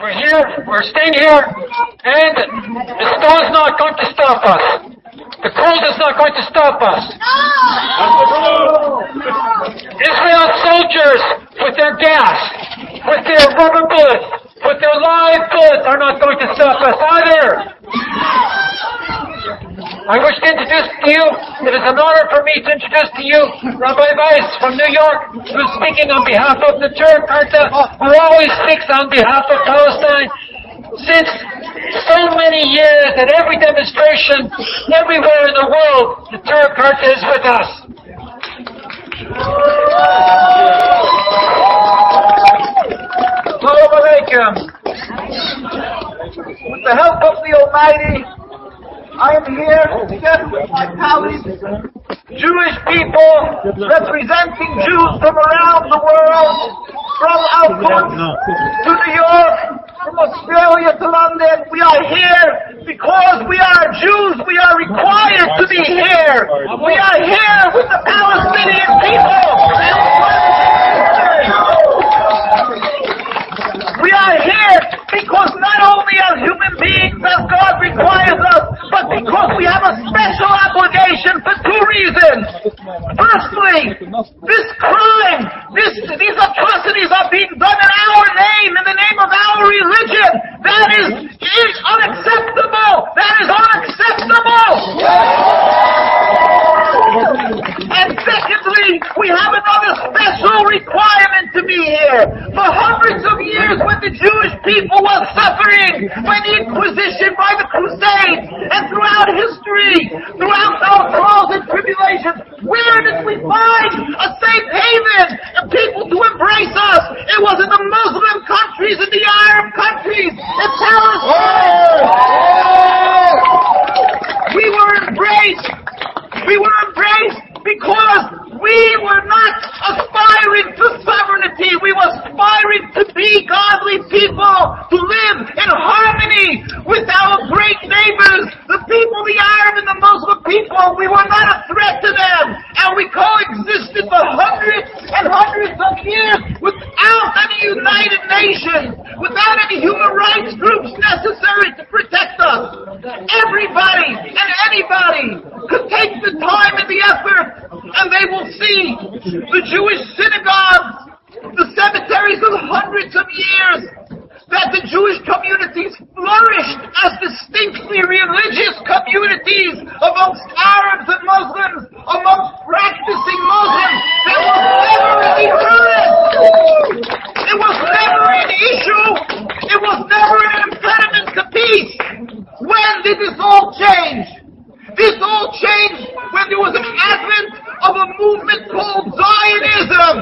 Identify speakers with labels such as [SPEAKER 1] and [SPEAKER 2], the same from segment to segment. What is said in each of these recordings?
[SPEAKER 1] We're here, we're staying here, and the stone's not going to stop us. The cold is not going to stop us. Israel soldiers with their gas, with their rubber bullets, with their live bullets are not going to stop us either. I wish to introduce to you, it is an honor for me to introduce to you Rabbi Weiss from New York, who's speaking on behalf of the Neturei Karta, who always speaks on behalf of Palestine. Since so many years, at every demonstration, everywhere in the world, the Neturei Karta is with us.
[SPEAKER 2] With the help of the Almighty, I am here together with my colleagues, Jewish people representing Jews from around the world, from Al-Quds to New York, from Australia to London. We are here because we are Jews. We are required to be here. We are here with the Palestinian people. We are here because not only as human beings as God requires us, because we have a special obligation for two reasons. Firstly, this crime, this, these atrocities are being done in our name, in the name of our religion. That is, is unacceptable. That is unacceptable. And secondly, we have another special requirement to be here. For hundreds of years when the Jewish people were suffering by the Inquisition, by the Crusades, and throughout throughout our trials and tribulations, where did we find a safe haven and people to embrace us? It was in the Muslim countries, in the Arab countries, in Palestine. We were embraced. We were embraced because we were not aspiring to sovereignty. We were aspiring to be godly people, to live in harmony with our great neighbors, the people, the Arab and the Muslim people. We were not a threat to them. And we coexisted for hundreds and hundreds of years without any United Nations, without any human rights groups necessary to protect us. Everybody and anybody could take the time and the effort and they will see the Jewish synagogues, the cemeteries of hundreds of years, that the Jewish communities flourished as distinctly religious communities amongst Arabs and Muslims, amongst practicing Muslims. There was never any hurt. It was never an issue. It was never an impediment to peace. When did this all change? This all changed when there was an advent of a movement called Zionism.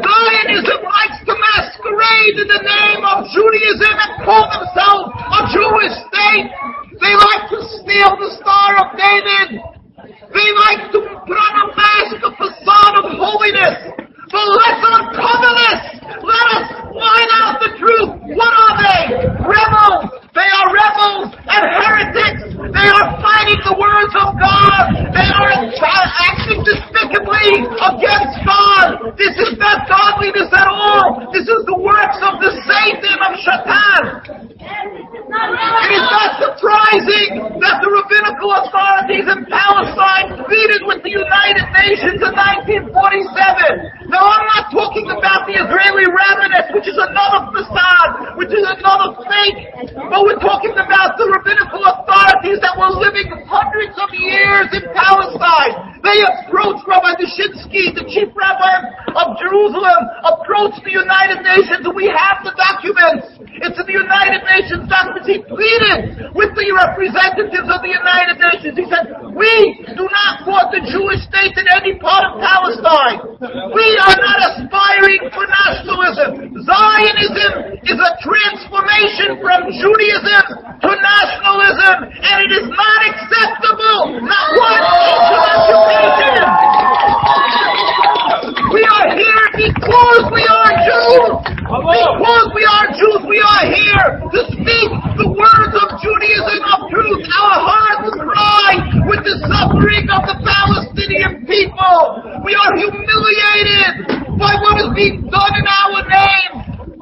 [SPEAKER 2] Zionism likes to masquerade in the name of Judaism and call themselves a Jewish state. They like to steal the Star of David. They like to put on a mask, a facade of holiness. But let's uncover this. Let us find out the truth. What are they? Rebels. They are rebels and heretics. They are fighting the words of God. They are acting despicably against God. This is not godliness at all. This is the works of the Satan of. It is surprising that the rabbinical authorities in Palestine pleaded with the United Nations in 1947. Now, I'm not talking about the Israeli rabbinate, which is another facade, which is another fake, but we're talking about the rabbinical authorities that were living hundreds of years in Palestine. They approached Rabbi Dushinsky, the chief rabbi of Jerusalem, approached the United Nations, and we have the documents. It's in the United Nations documents. He pleaded with representatives of the United Nations. He said, we do not want the Jewish state in any part of Palestine. We are not aspiring for nationalism. Zionism is a transformation from Judaism to nationalism, and it is not acceptable. Not one inch of occupation. We are here because we are Jews. Because we are Jews, we are here to speak the words of Judaism of truth. Our hearts cry with the suffering of the Palestinian people. We are humiliated by what is being done in our name.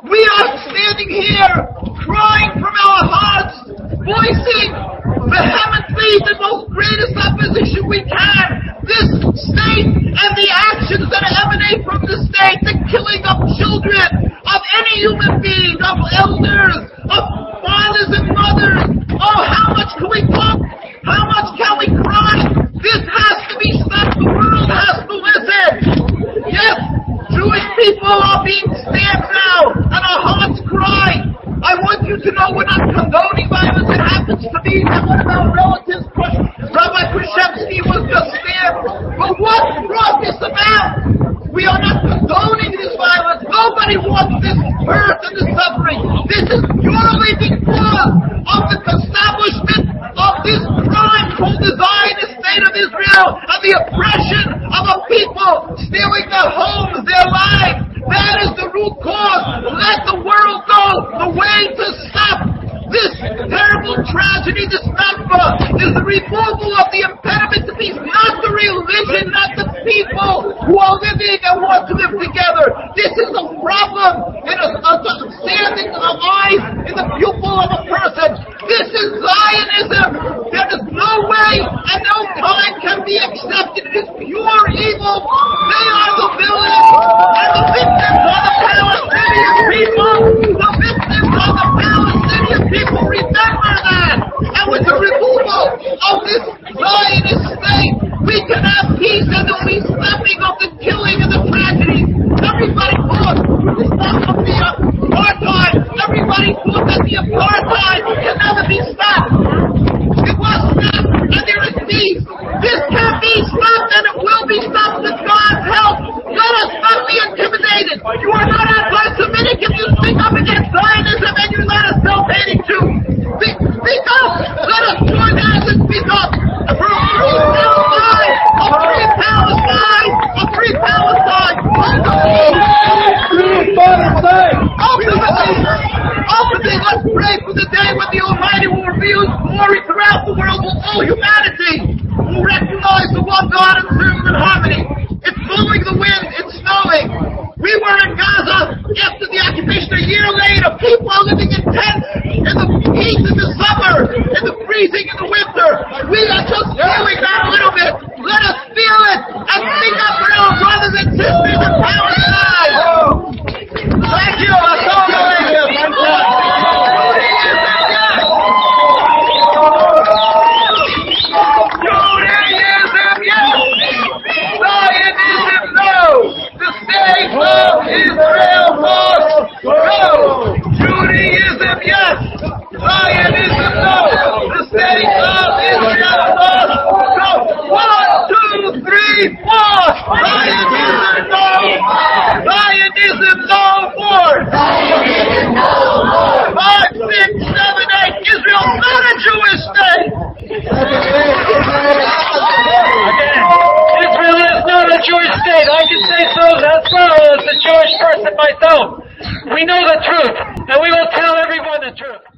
[SPEAKER 2] We are standing here, crying from our hearts, voicing vehemently the most greatest opposition we can. This state and the actions that emanate from the state, the killing of children, of any human being, of elders, of fathers and mothers. Oh, how much can we talk? How much can we cry? This has to be stopped. The world has to listen. Yes, Jewish people are being stabbed now, and our hearts cry. I want you know we're not condoning violence. It happens to be that one of our relatives, Rabbi Krashevsky, was just there. But what brought this about? We are not condoning this violence. Nobody wants this hurt and this suffering. This is purely because of the establishment of this crime called the Zionist state of Israel and the oppression of a people stealing their homes, their lives. That is the root cause. Let the world know the way to stop this terrible tragedy, this uh, Nakba, is the removal of the impediment to peace, not the religion, not the people who are living and want to live together. This is a problem in a, a, a standing of eyes in the pupil of a person. This is Zionism. There is no way and no time can be accepted. It is pure evil. They are the villains and the victims are the Palestinian people. The victims are the Palestinian people. Remember that. And with the removal this Zionist state, we can have peace and will be stopping of the killing and the tragedy. Everybody thought with the stop of the apartheid, everybody thought that the apartheid can never be stopped. It was stopped, and there is peace. This can be stopped, and it will be stopped with God's help. Let us not be intimidated. You are not anti-Semitic if you speak up against Zionism and you let us self-hating Jews. Speak, speak up. Let us join speak up for a free Palestine, a free Palestine, a free Palestine. Ultimately, ultimately, let's pray for the day when the Almighty will reveal His glory throughout the world, will all humanity will recognize the one God and serve in harmony. It's blowing the wind, it's snowing. We were in Gaza after the occupation a year later. People are living in tents in the heat in the summer, in the freezing in the winter. We are just feeling that a little bit. Let us feel it and speak up for our brothers and sisters in Palestine. Thank you. Assalamu Judaism, yes. Zionism, no. The state of Israel must go. Judaism, yes. Zionism, no. The state of Israel must go. One, two, three, four. Zionism, no. Zionism, no more. Five, six, seven, eight. Israel's not a Jewish state.
[SPEAKER 1] Again, Israel is not a Jewish state. I can say so as well as a Jewish person myself. We know the truth, and we will tell everyone the truth.